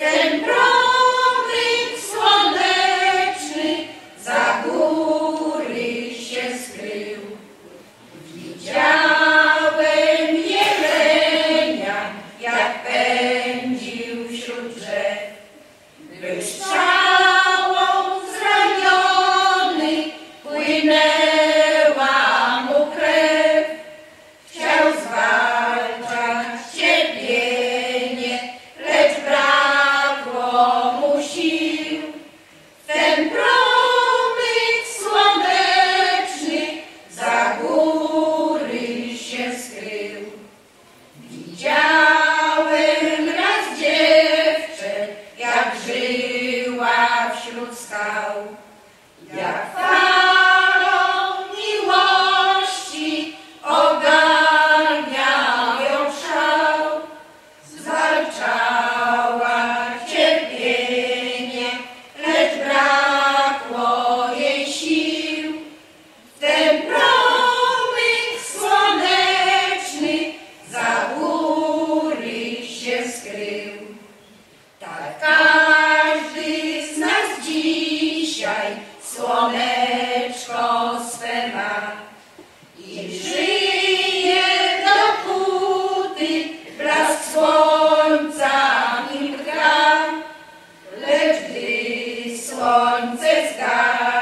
ten promyk słoneczny za góry się skrył. Widziałem jelenia, jak pędził wśród drzew. Był wśród skał, jak słoneczko swe ma i żyje dopóty blask słońca nim gra. Lecz gdy słońce zgasło,